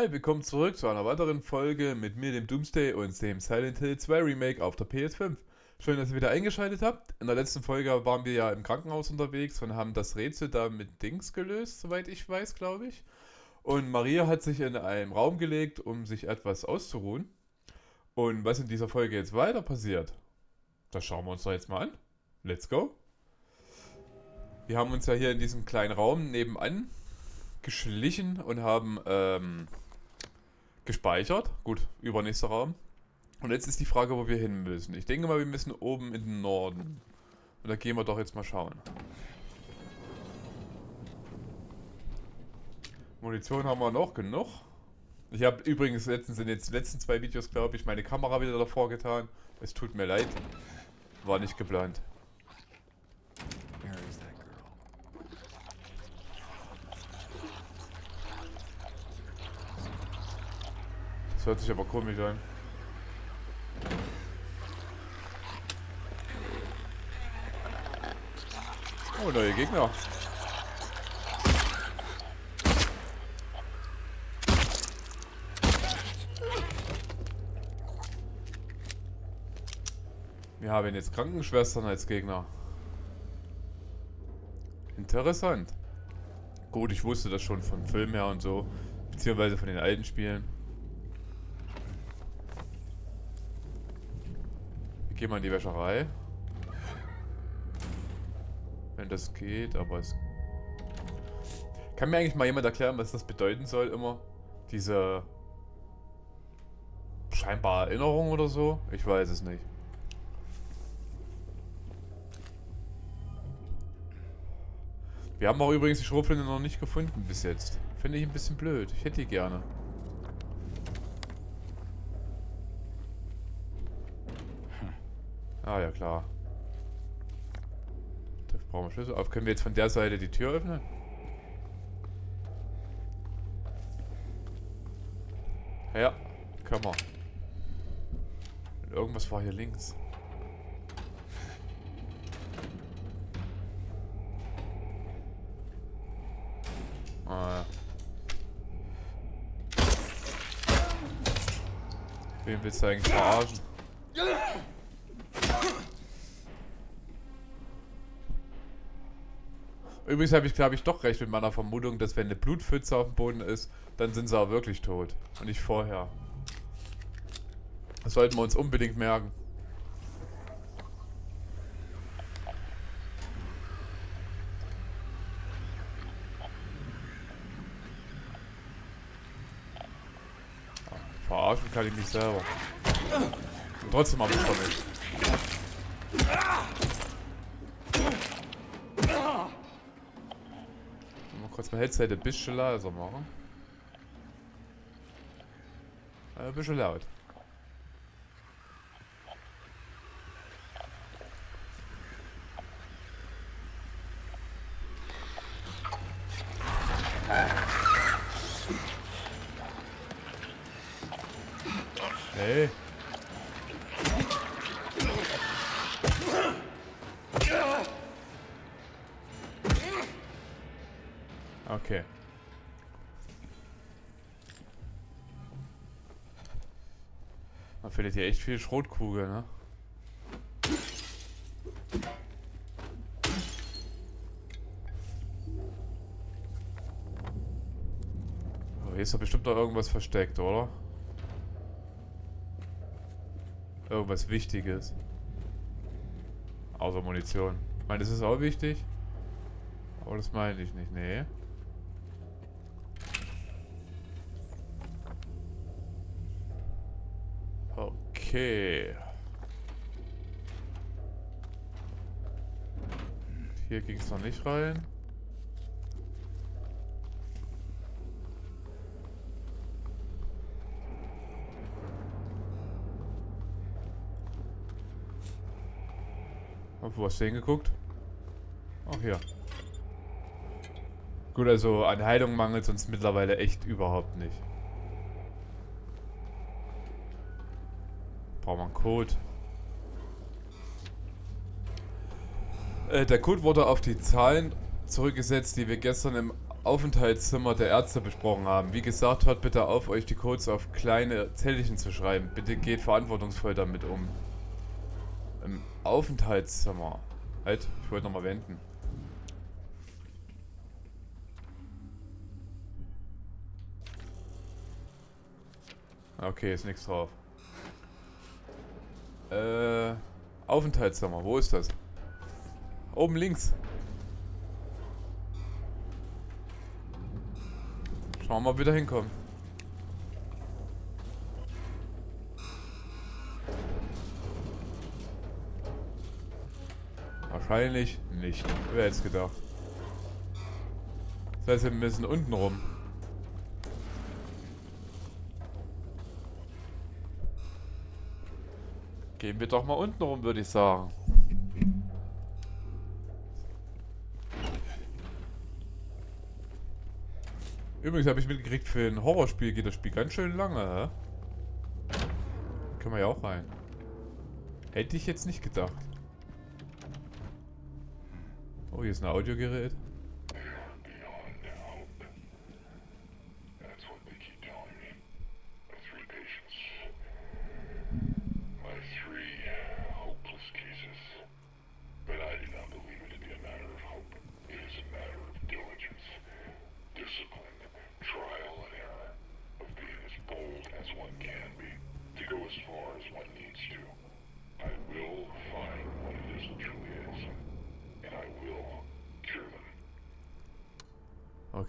Hi, willkommen zurück zu einer weiteren Folge mit mir, dem Doomsday und dem Silent Hill 2 Remake auf der PS5. Schön, dass ihr wieder eingeschaltet habt. In der letzten Folge waren wir ja im Krankenhaus unterwegs und haben das Rätsel da mit Dings gelöst, soweit ich weiß, glaube ich. Und Maria hat sich in einen Raum gelegt, um sich etwas auszuruhen. Und was in dieser Folge jetzt weiter passiert, das schauen wir uns doch jetzt mal an. Let's go. Wir haben uns ja hier in diesem kleinen Raum nebenan geschlichen und haben ähm, gespeichert. Gut, übernächster Raum. Und jetzt ist die Frage, wo wir hin müssen. Ich denke mal, wir müssen oben in den Norden. Und da gehen wir doch jetzt mal schauen. Munition haben wir noch genug. Ich habe übrigens letztens in den letzten zwei Videos, glaube ich, meine Kamera wieder davor getan. Es tut mir leid. War nicht geplant. Das hört sich aber komisch an. Oh, neue Gegner. Wir haben jetzt Krankenschwestern als Gegner. Interessant. Gut, ich wusste das schon vom Film her und so. Beziehungsweise von den alten Spielen. Gehen mal in die Wäscherei. Wenn das geht, aber es... Kann mir eigentlich mal jemand erklären, was das bedeuten soll immer? Diese... Scheinbar Erinnerung oder so? Ich weiß es nicht. Wir haben auch übrigens die Schrotflinte noch nicht gefunden bis jetzt. Finde ich ein bisschen blöd. Ich hätte die gerne. Ah ja, klar. Da brauchen wir Schlüssel auf. Können wir jetzt von der Seite die Tür öffnen? Ja, können wir. Und irgendwas war hier links. Ah. Wen willst du eigentlich verarschen? Übrigens habe ich, glaube ich, doch recht mit meiner Vermutung, dass wenn eine Blutpfütze auf dem Boden ist, dann sind sie auch wirklich tot. Und nicht vorher. Das sollten wir uns unbedingt merken. Verarschen kann ich mich selber. Und trotzdem habe ich von kurz mein Headset ein bisschen leiser machen. Ein bisschen laut. Findet hier echt viel Schrotkugel, ne? Oh, hier ist doch bestimmt noch irgendwas versteckt, oder? Irgendwas Wichtiges. Außer Munition. Ich meine, das ist auch wichtig. Aber das meine ich nicht, nee. Okay. Hier ging es noch nicht rein. Wo hast du hingeguckt? Ach, hier. Gut, also an Heilung mangelt es uns mittlerweile echt überhaupt nicht. Code. Äh, der Code wurde auf die Zahlen zurückgesetzt, die wir gestern im Aufenthaltszimmer der Ärzte besprochen haben. Wie gesagt, hört bitte auf, euch die Codes auf kleine Zettelchen zu schreiben. Bitte geht verantwortungsvoll damit um. Im Aufenthaltszimmer. Halt, ich wollte nochmal wenden. Okay, ist nichts drauf. Äh, Aufenthaltszimmer, wo ist das? Oben links. Schauen wir mal, wie wir hinkommen. Wahrscheinlich nicht. Wer hätte es gedacht. Das heißt, wir müssen unten rum. Gehen wir doch mal unten rum, würde ich sagen. Übrigens habe ich mitgekriegt, für ein Horrorspiel geht das Spiel ganz schön lange, hä? Können wir ja auch rein. Hätte ich jetzt nicht gedacht. Oh, hier ist ein Audiogerät.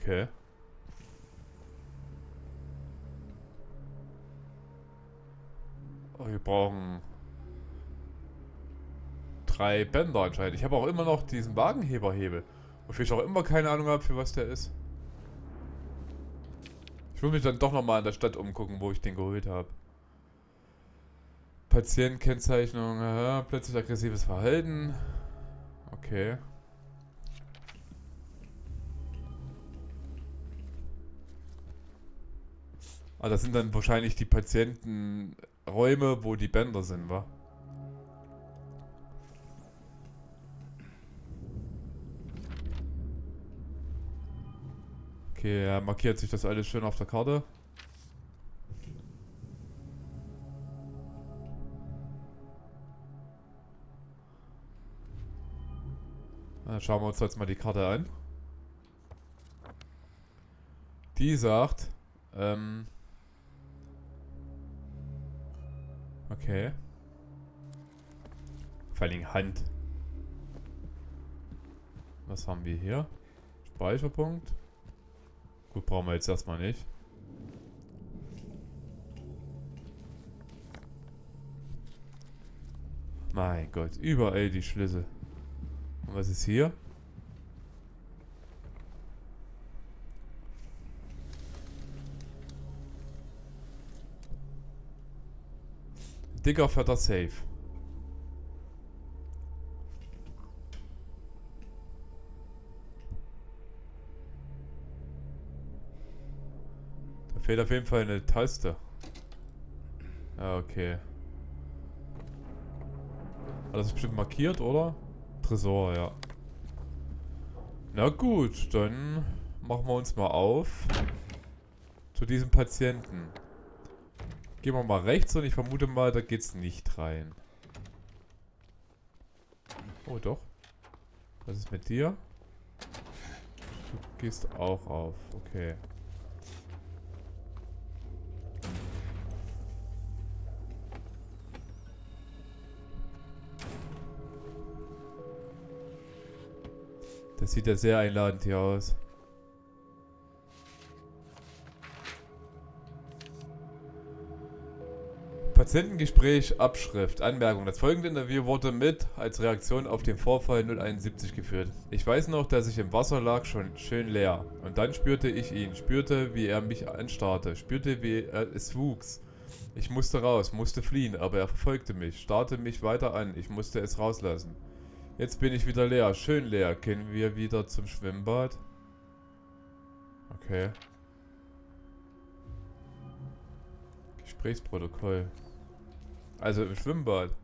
Okay. Oh, wir brauchen drei Bänder anscheinend. Ich habe auch immer noch diesen Wagenheberhebel. Wofür ich auch immer keine Ahnung habe, für was der ist. Ich will mich dann doch nochmal in der Stadt umgucken, wo ich den geholt habe. Patientenkennzeichnung, aha, plötzlich aggressives Verhalten. Okay. Ah, das sind dann wahrscheinlich die Patientenräume, wo die Bänder sind, wa? Okay, er markiert sich das alles schön auf der Karte. Dann schauen wir uns jetzt mal die Karte an. Die sagt, ähm, Okay. Vor allem Hand. Was haben wir hier? Speicherpunkt. Gut, brauchen wir jetzt erstmal nicht. Mein Gott, überall die Schlüssel. Und was ist hier? Dicker fetter Safe. Da fehlt auf jeden Fall eine Taste. Ja, okay. Hat das bestimmt markiert, oder? Tresor, ja. Na gut, dann machen wir uns mal auf zu diesem Patienten. Gehen wir mal rechts und ich vermute mal, da geht's nicht rein. Oh, doch. Was ist mit dir? Du gehst auch auf. Okay. Das sieht ja sehr einladend hier aus. Patientengespräch, Abschrift, Anmerkung. Das folgende Interview wurde mit als Reaktion auf den Vorfall 071 geführt. Ich weiß noch, dass ich im Wasser lag, schon schön leer. Und dann spürte ich ihn, spürte, wie er mich anstarrte, spürte, wie er es wuchs. Ich musste raus, musste fliehen, aber er verfolgte mich, starrte mich weiter an. Ich musste es rauslassen. Jetzt bin ich wieder leer, schön leer. Können wir wieder zum Schwimmbad? Okay. Gesprächsprotokoll. Also im Schwimmbad.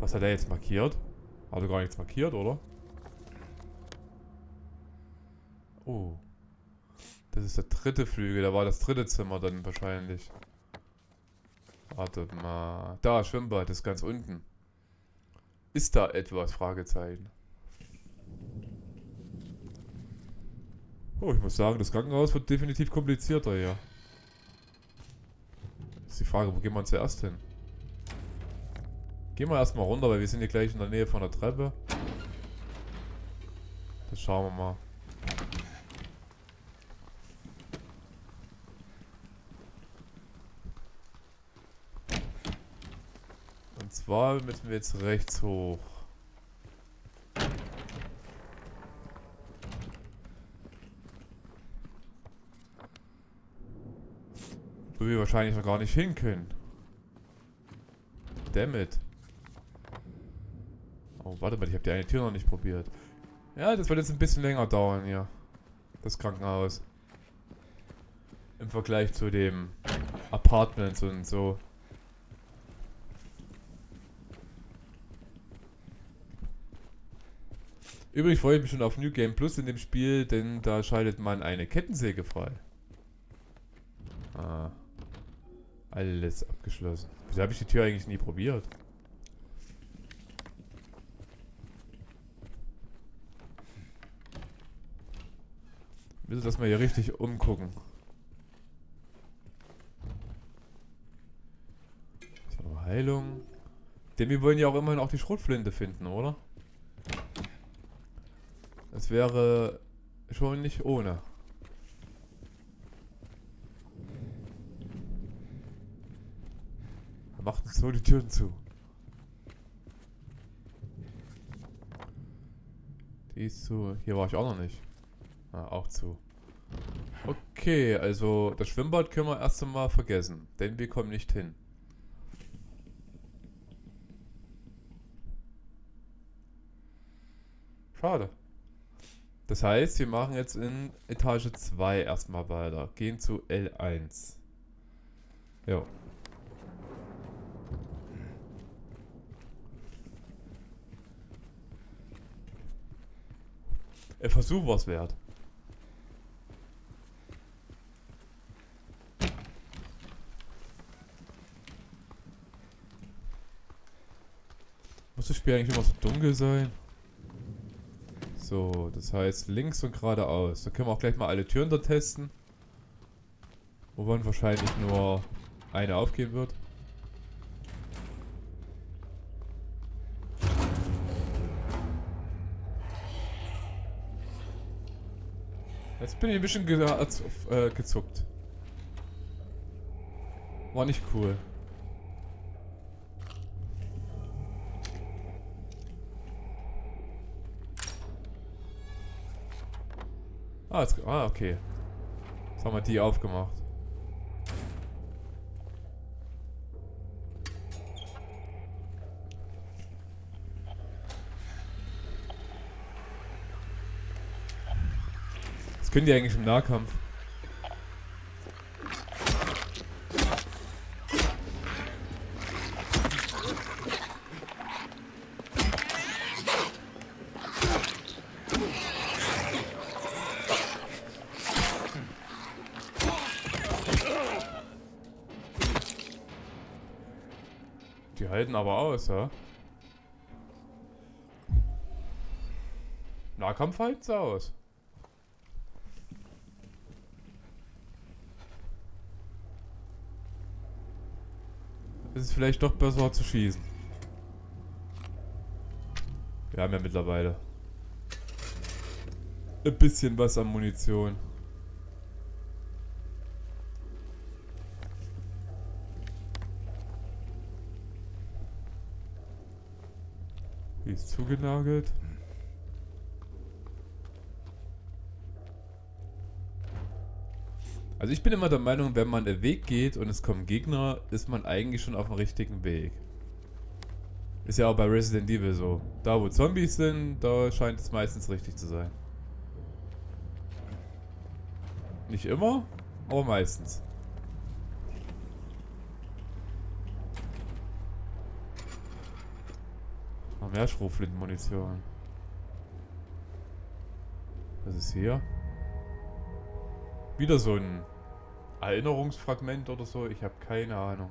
Was hat er jetzt markiert? Hat er gar nichts markiert, oder? Oh. Das ist der dritte Flügel. Da war das dritte Zimmer dann wahrscheinlich. Warte mal. Da, Schwimmbad ist ganz unten. Ist da etwas? Fragezeichen. Oh, ich muss sagen, das Krankenhaus wird definitiv komplizierter hier. Ist die Frage, wo gehen wir zuerst hin? Gehen wir erstmal runter, weil wir sind hier gleich in der Nähe von der Treppe. Das schauen wir mal. Und zwar müssen wir jetzt rechts hoch. Wir wahrscheinlich noch gar nicht hin können. Dammit. Oh, warte mal, ich habe die eine Tür noch nicht probiert. Ja, das wird jetzt ein bisschen länger dauern hier. Das Krankenhaus. Im Vergleich zu dem Apartments und so. Übrigens freue ich mich schon auf New Game Plus in dem Spiel, denn da schaltet man eine Kettensäge frei. Ah. Alles abgeschlossen. Wieso habe ich die Tür eigentlich nie probiert? Müssen das mal hier richtig umgucken. So, Heilung. Denn wir wollen ja auch immerhin auch die Schrotflinte finden, oder? Das wäre schon nicht ohne. Macht uns so die Türen zu. Die ist zu. Hier war ich auch noch nicht. Ah, auch zu. Okay, also das Schwimmbad können wir erst einmal vergessen, denn wir kommen nicht hin. Schade. Das heißt, wir machen jetzt in Etage 2 erstmal weiter. Gehen zu L1. Jo. Der Versuch war es wert. Muss das Spiel eigentlich immer so dunkel sein? So, das heißt links und geradeaus. Da können wir auch gleich mal alle Türen da testen. Wovon wahrscheinlich nur eine aufgehen wird. Jetzt bin ich ein bisschen ge äh, gezuckt. War nicht cool. Ah, jetzt, ah, okay. Jetzt haben wir die aufgemacht. Das können die eigentlich im Nahkampf. Die halten aber aus, ja? Nahkampf halten sie aus. Vielleicht doch besser zu schießen. Wir haben ja mittlerweile ein bisschen was an Munition. Die ist zugenagelt. Also ich bin immer der Meinung, wenn man den Weg geht und es kommen Gegner, ist man eigentlich schon auf dem richtigen Weg. Ist ja auch bei Resident Evil so. Da wo Zombies sind, da scheint es meistens richtig zu sein. Nicht immer, aber meistens. Noch mehr Schrotflintenmunition. Was ist hier? Wieder so ein Erinnerungsfragment oder so. Ich habe keine Ahnung.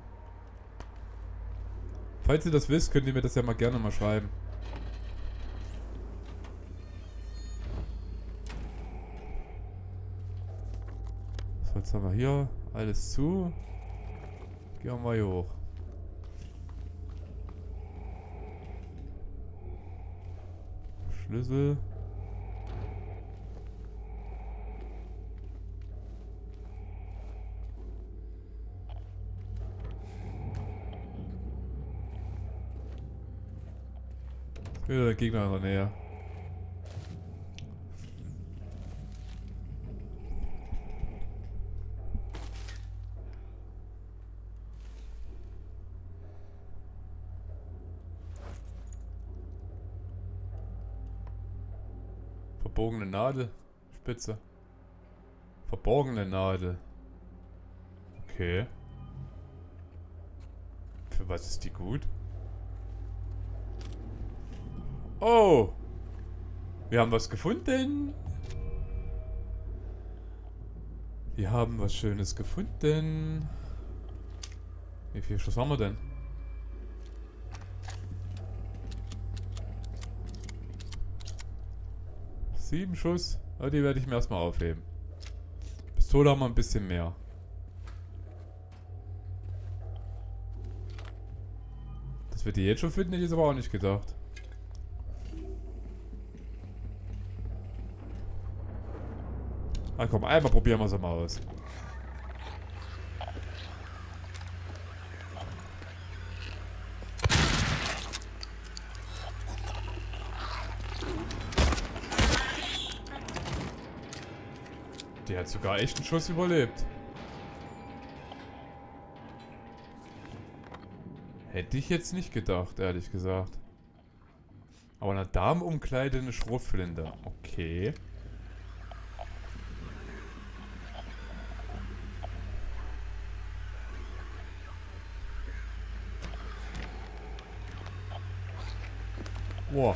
Falls ihr das wisst, könnt ihr mir das ja mal gerne mal schreiben. So, jetzt haben wir hier alles zu. Gehen wir hier hoch. Schlüssel. Wieder der Gegner in der Nähe. Verbogene Nadel. Spitze. Verborgene Nadel. Okay. Für was ist die gut? Oh. Wir haben was gefunden. Wir haben was Schönes gefunden. Wie viel Schuss haben wir denn? Sieben Schuss. Aber die werde ich mir erstmal aufheben. Pistole haben wir ein bisschen mehr. Dass wir die jetzt schon finden, hätte ich aber auch nicht gedacht. Na komm, einmal probieren wir es mal aus. Der hat sogar echt einen Schuss überlebt. Hätte ich jetzt nicht gedacht, ehrlich gesagt. Aber eine Damenumkleide eine Schrotflinte. Okay. Boah.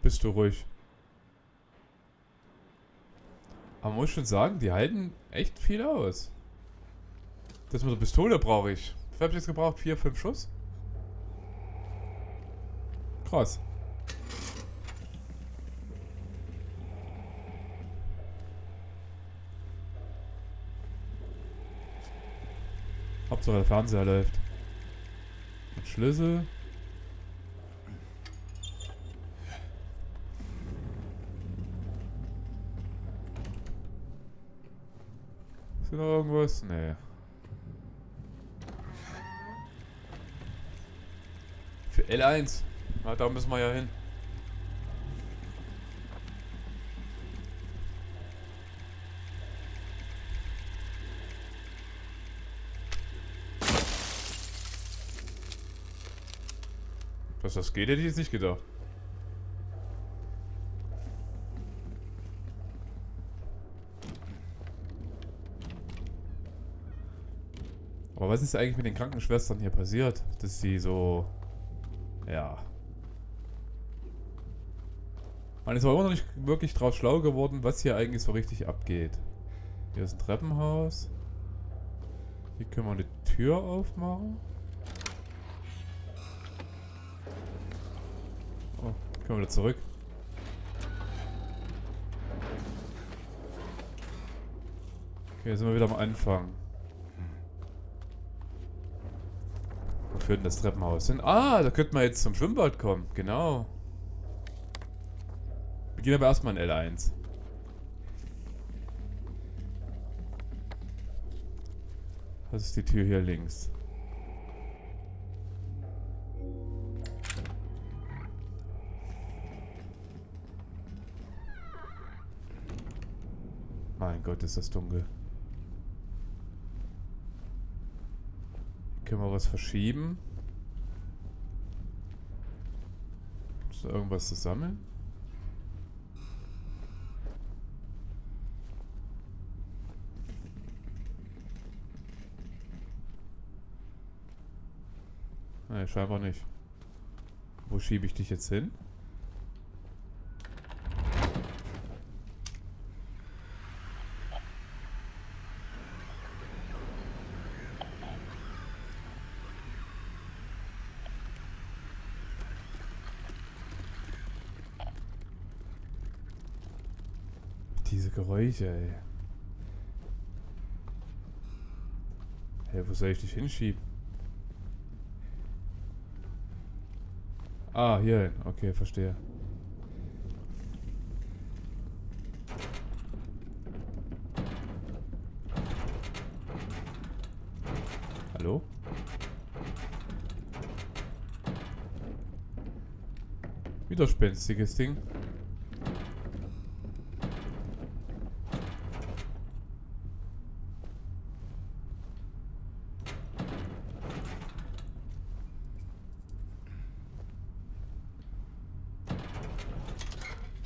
Bist du ruhig. Aber muss schon sagen, die halten echt viel aus. Das mit der Pistole brauche ich. Was habe ich jetzt gebraucht? Vier, fünf Schuss? Krass. Hauptsache der Fernseher läuft. Mit Schlüssel. Ist noch irgendwas? Nee. Für L1. Na, da müssen wir ja hin. Dass das geht, hätte ich jetzt nicht gedacht. Aber was ist eigentlich mit den Krankenschwestern hier passiert? Dass sie so... Ja. Man ist aber immer noch nicht wirklich drauf schlau geworden, was hier eigentlich so richtig abgeht. Hier ist ein Treppenhaus. Hier können wir eine Tür aufmachen. Können wieder zurück. Okay, jetzt sind wir wieder am Anfang. Wo führt denn das Treppenhaus hin? Ah, da könnten wir jetzt zum Schwimmbad kommen. Genau. Wir gehen aber erstmal in L1. Das ist die Tür hier links. mein Gott, ist das dunkel. Können wir was verschieben? Ist da irgendwas zu sammeln? Nein, scheinbar nicht. Wo schiebe ich dich jetzt hin? Geräusche, ey. Hey, wo soll ich dich hinschieben? Ah, hier. Okay, verstehe. Hallo? Widerspenstiges Ding.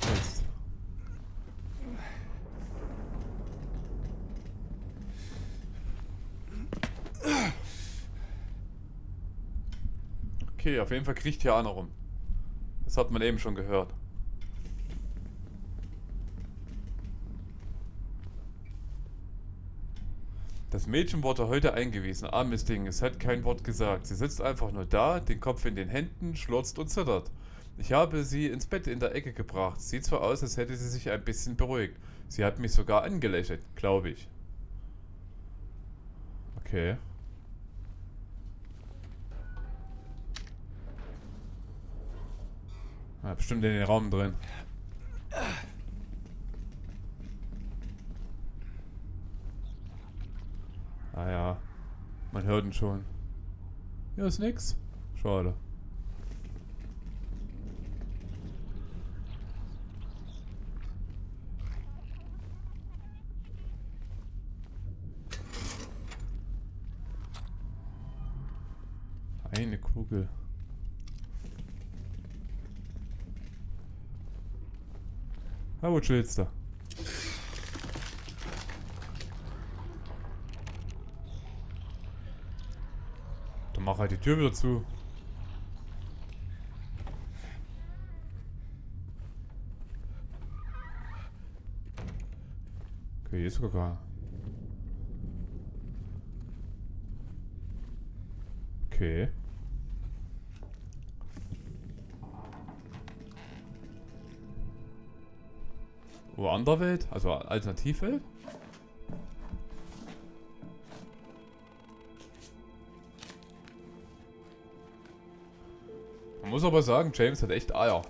Jetzt. Okay, auf jeden Fall kriecht hier einer rum. Das hat man eben schon gehört. Das Mädchen wurde heute eingewiesen. Armes Ding, es hat kein Wort gesagt. Sie sitzt einfach nur da, den Kopf in den Händen, schlurzt und zittert. Ich habe sie ins Bett in der Ecke gebracht. Sieht so aus, als hätte sie sich ein bisschen beruhigt. Sie hat mich sogar angelächelt, glaube ich. Okay. Ah, bestimmt in den Raum drin. Ah ja. Man hört ihn schon. Hier ist nix. Schade. Eine Kugel. Wo chillst du? Dann mach halt die Tür wieder zu. Okay, hier ist sogar keiner. Okay. Wo Anderwelt? Also Alternativwelt? Man muss aber sagen, James hat echt Eier.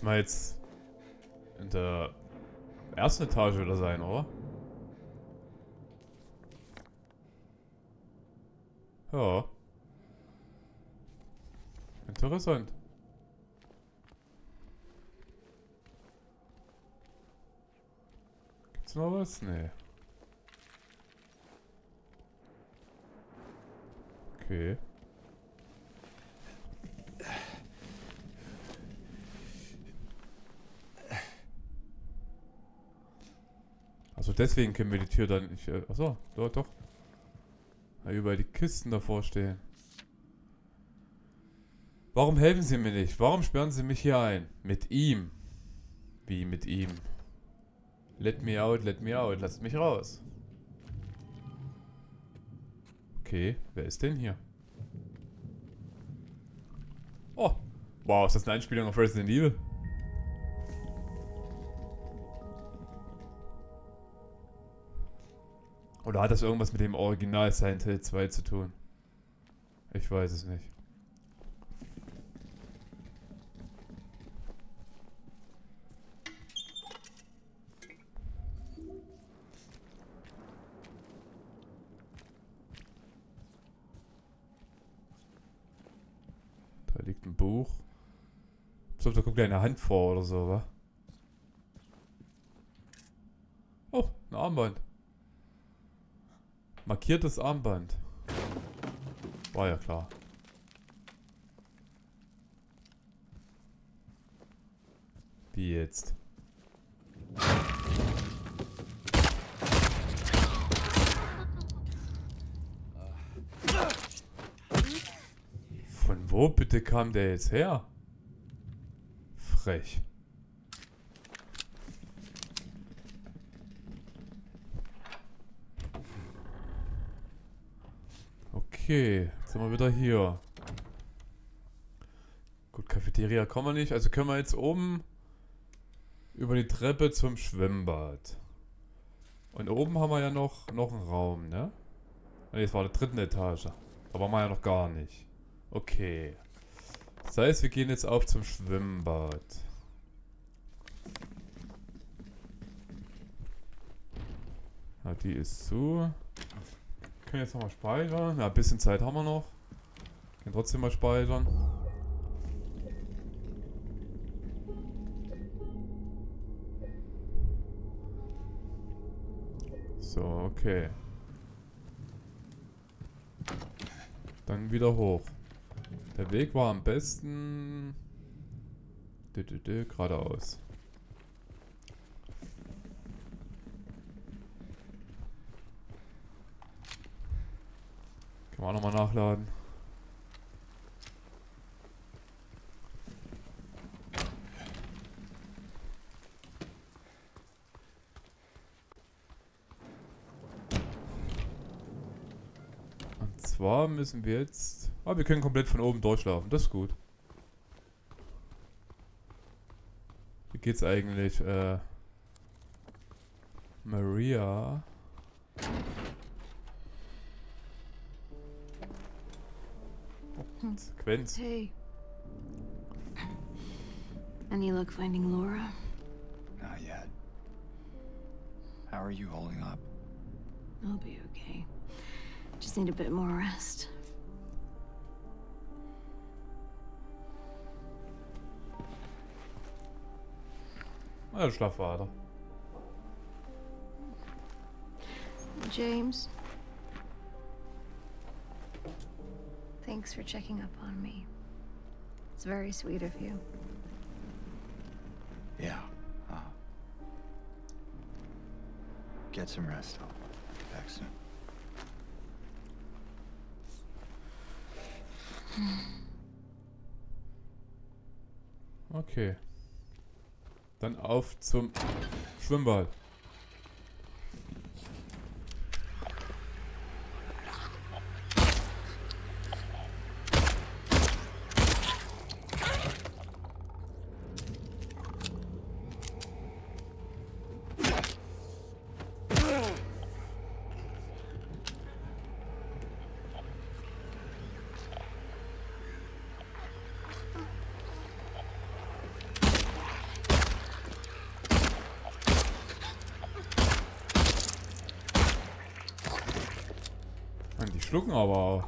Müssen wir jetzt in der ersten Etage wieder sein, oder? Ja. Interessant. Gibt's noch was? Nee. Okay. Deswegen können wir die Tür dann nicht. Äh, achso, doch, doch. Weil überall die Kisten davor stehen. Warum helfen Sie mir nicht? Warum sperren Sie mich hier ein? Mit ihm. Wie mit ihm? Let me out, let me out. Lasst mich raus. Okay, wer ist denn hier? Oh. Wow, ist das eine Einspielung auf Resident Evil? Oder hat das irgendwas mit dem Original Silent Hill 2 zu tun? Ich weiß es nicht. Da liegt ein Buch. Ich glaube, da kommt eine Hand vor oder so, wa? Oh, ein Armband. Markiertes Armband. War ja klar. Wie jetzt? Von wo bitte kam der jetzt her? Frech. Okay, jetzt sind wir wieder hier. Gut, Cafeteria kommen wir nicht. Also können wir jetzt oben über die Treppe zum Schwimmbad. Und oben haben wir ja noch, noch einen Raum, ne? Ne, das war der dritten Etage. Da waren wir ja noch gar nicht. Okay. Das heißt, wir gehen jetzt auf zum Schwimmbad. Ja, die ist zu. Können jetzt nochmal speichern. Ja, ein bisschen Zeit haben wir noch. Können trotzdem mal speichern. So, okay. Dann wieder hoch. Der Weg war am besten... Geradeaus. Kann man auch nochmal nachladen. Und zwar müssen wir jetzt... Ah, wir können komplett von oben durchlaufen. Das ist gut. Wie geht's eigentlich? Äh, Maria... Sequenz. Hey. Any luck finding Laura? Not yet. How are you holding up? I'll be okay. Just need a bit more rest. Na, schlaf weiter. James. Thanks for checking up on me. It's very sweet of you. Yeah. Uh, get some rest. I'll be back soon. Okay. Dann auf zum Schwimmbad. Schlucken aber.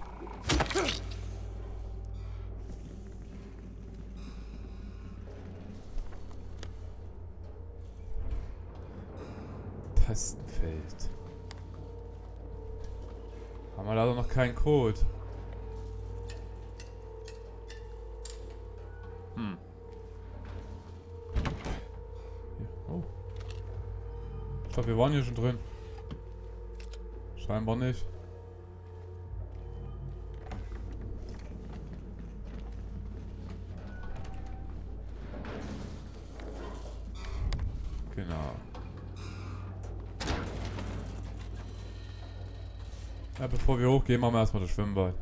Tastenfeld. Haben wir leider noch keinen Code. Hm. Oh. Ich glaube, wir waren hier schon drin. Scheinbar nicht. Bevor wir hochgehen, machen wir erstmal das Schwimmbad.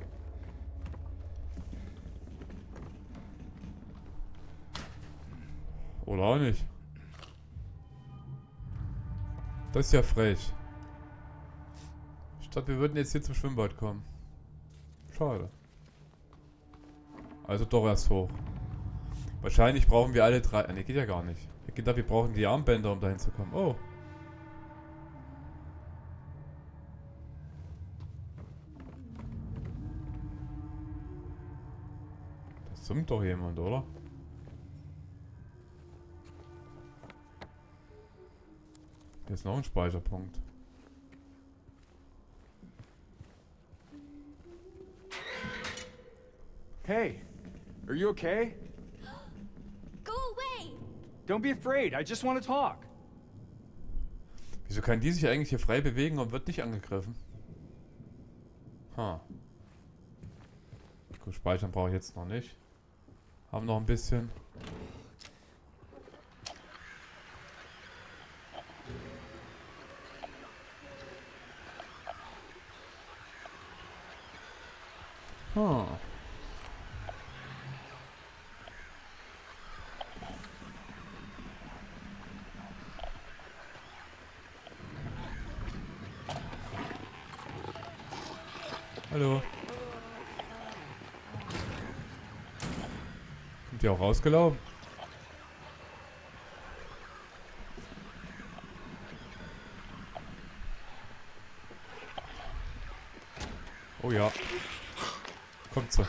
Oder auch nicht. Das ist ja frech. Statt wir würden jetzt hier zum Schwimmbad kommen. Schade. Also doch erst hoch. Wahrscheinlich brauchen wir alle drei... Ne, geht ja gar nicht. Ich gedacht, wir brauchen die Armbänder, um dahin zu kommen. Oh. Summt doch jemand, oder? Hier ist noch ein Speicherpunkt. Hey, are you okay? Go away! Don't be afraid. I just want to talk. Wieso kann die sich eigentlich hier frei bewegen und wird nicht angegriffen? Ha. Gut, speichern brauche ich jetzt noch nicht. Haben noch ein bisschen. Ha. Hallo. Sind die auch rausgelaufen? Oh ja. Kommt so.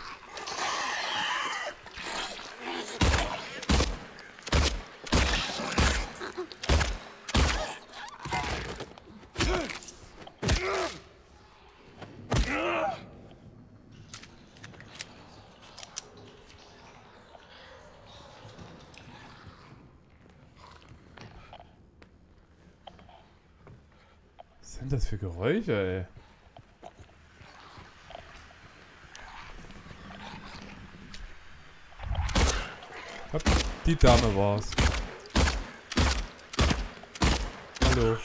Was sind das für Geräusche, ey? Hopp, Die Dame war's. Hallo.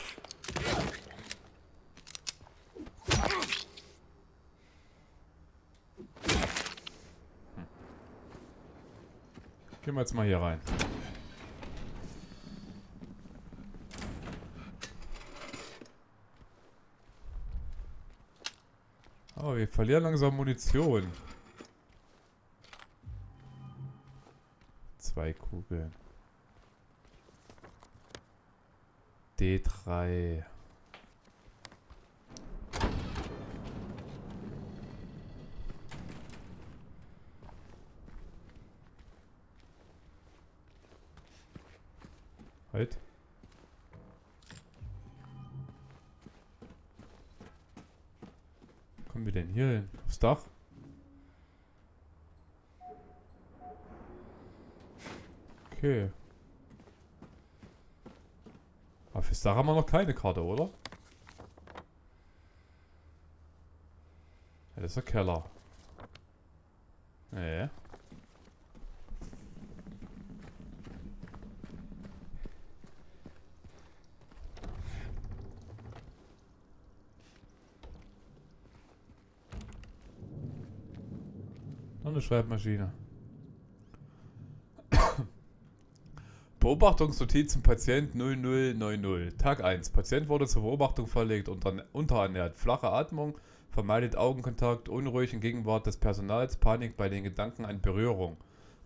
Hm. Gehen wir jetzt mal hier rein. Wir verlieren langsam Munition. Zwei Kugeln. D3. Aufs Dach? Okay. Aber fürs Dach haben wir noch keine Karte, oder? Ja, das ist der Keller. Nee. Noch Schreibmaschine. Beobachtungsnotizen Patient 0090. Tag 1. Patient wurde zur Beobachtung verlegt, unter, unterernährt, flache Atmung, vermeidet Augenkontakt, unruhig in Gegenwart des Personals, Panik bei den Gedanken an Berührung.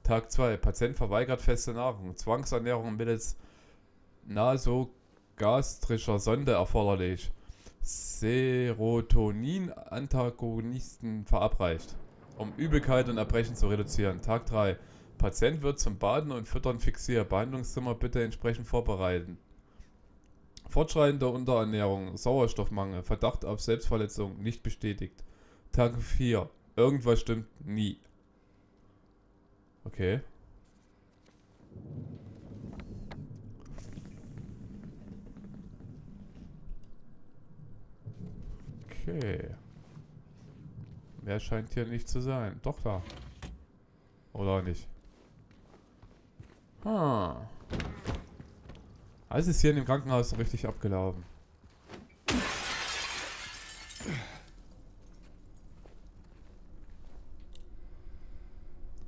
Tag 2. Patient verweigert feste Nahrung, Zwangsernährung mittels nasogastrischer Sonde erforderlich. Serotonin-Antagonisten verabreicht, um Übelkeit und Erbrechen zu reduzieren. Tag 3. Patient wird zum Baden und Füttern fixiert. Behandlungszimmer bitte entsprechend vorbereiten. Fortschreitende Unterernährung, Sauerstoffmangel, Verdacht auf Selbstverletzung nicht bestätigt. Tag 4. Irgendwas stimmt nie. Okay. Okay. Mehr scheint hier nicht zu sein. Doch da. Oder nicht? Ah. Alles ist hier in dem Krankenhaus richtig abgelaufen.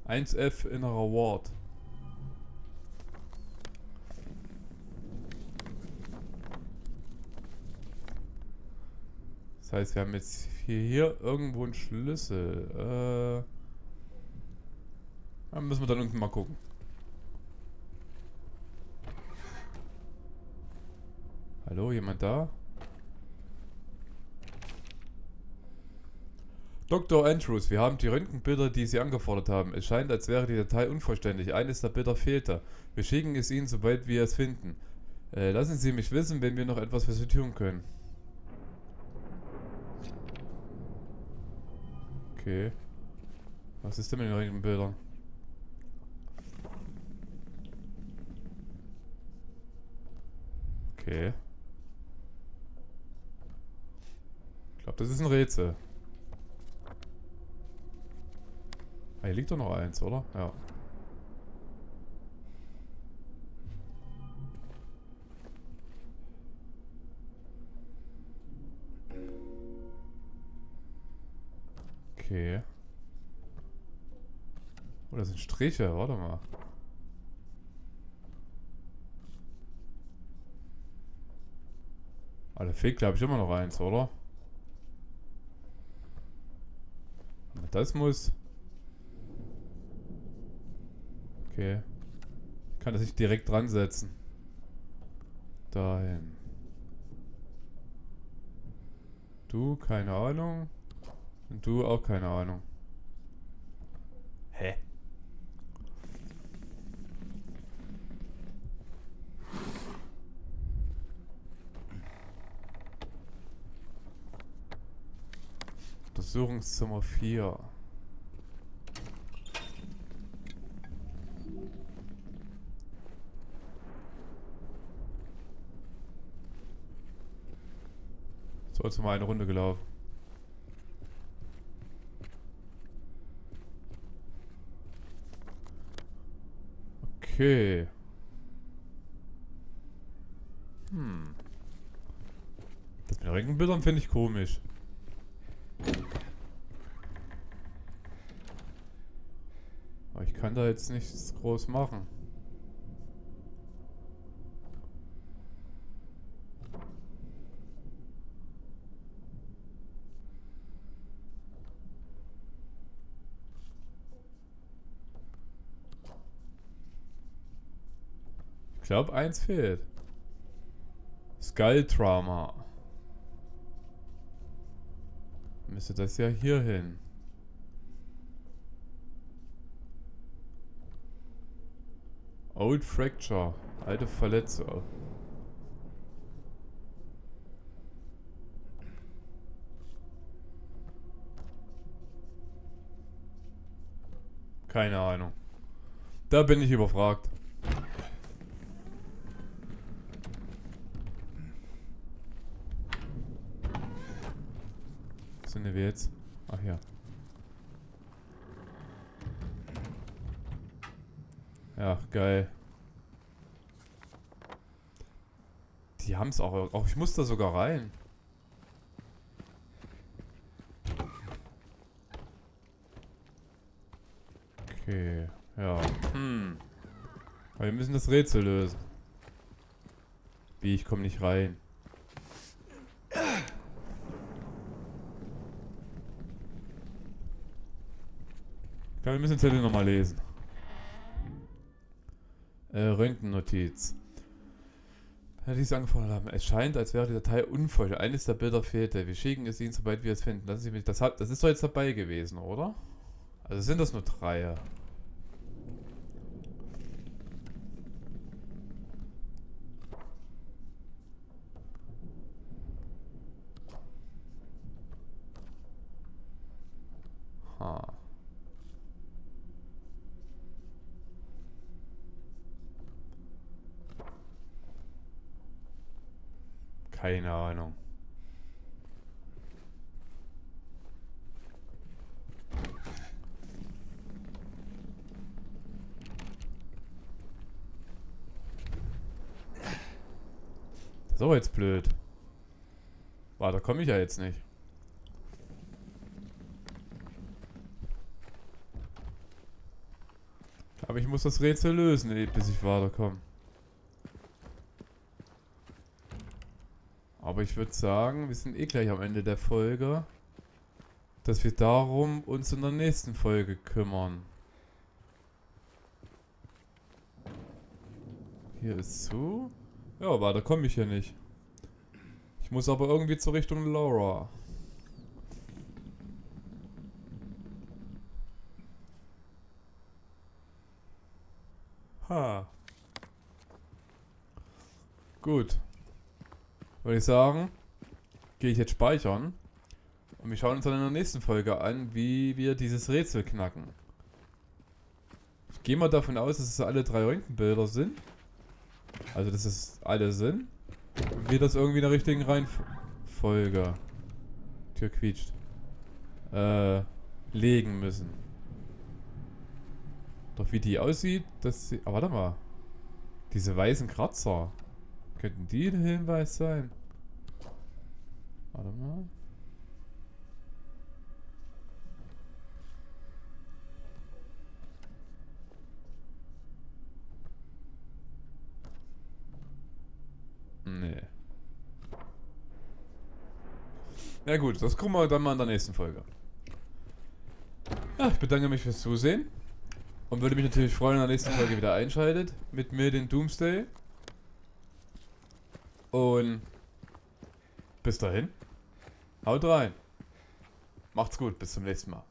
Eins F innerer Ward. Das heißt, wir haben jetzt hier, hier irgendwo einen Schlüssel. Äh, dann müssen wir dann unten mal gucken. Hallo, jemand da? Dr. Andrews, wir haben die Röntgenbilder, die Sie angefordert haben. Es scheint, als wäre die Datei unvollständig. Eines der Bilder fehlte. Wir schicken es Ihnen, sobald wir es finden. Äh, lassen Sie mich wissen, wenn wir noch etwas für Sie tun können. Okay. Was ist denn mit den Röntgenbildern? Okay. Ich glaube, das ist ein Rätsel. Ah, hier liegt doch noch eins, oder? Ja. Okay. Oh, das sind Striche, warte mal. Ah, da fehlt, glaube ich, immer noch eins, oder? Das muss... Okay. Ich kann das nicht direkt dran setzen. Dahin. Du, keine Ahnung. Und du auch keine Ahnung. Hä? Untersuchungszimmer 4. So, jetzt mal eine Runde gelaufen. Okay. Hm. Das mit den Regenbildern finde ich komisch. Aber ich kann da jetzt nichts groß machen. Glaube, eins fehlt. Skull Trauma. Müsste das ja hier hin. Old Fracture. Alte Verletzung. Keine Ahnung. Da bin ich überfragt. Sind wir jetzt? Ach ja. Ja, geil. Die haben es auch, auch. Ich muss da sogar rein. Okay, ja. Hm. Aber wir müssen das Rätsel lösen. Wie, ich komme nicht rein. Ja, wir müssen den Zettel nochmal lesen. Äh, Röntgennotiz. Ja, die es angefordert haben. Es scheint, als wäre die Datei unvoll. Eines der Bilder fehlte. Wir schicken es Ihnen, sobald wir es finden. Lassen Sie mich. Das, das ist doch jetzt dabei gewesen, oder? Also sind das nur drei. Keine Ahnung. Aber jetzt blöd. Warte, komme ich ja jetzt nicht. Aber ich muss das Rätsel lösen, eh, bis ich weiterkomme. aber ich würde sagen, wir sind eh gleich am Ende der Folge, dass wir darum uns in der nächsten Folge kümmern. Hier ist zu. Ja, warte, komme ich hier nicht. Ich muss aber irgendwie zur Richtung Laura. Ha. Gut. Würde ich sagen, gehe ich jetzt speichern. Und wir schauen uns dann in der nächsten Folge an, wie wir dieses Rätsel knacken. Ich gehe mal davon aus, dass es alle drei Röntgenbilder sind. Also, dass es alle sind. Und wir das irgendwie in der richtigen Reihenfolge. Tür quietscht. Äh, legen müssen. Doch wie die aussieht, das. Aber warte mal. Diese weißen Kratzer. Könnten die ein Hinweis sein? Warte mal. Nee. Na gut, das gucken wir dann mal in der nächsten Folge. Ja, ich bedanke mich fürs Zusehen. Und würde mich natürlich freuen, wenn ihr in der nächsten Folge wieder einschaltet. Mit mir den Doomsday. Und bis dahin. Haut rein. Macht's gut, bis zum nächsten Mal.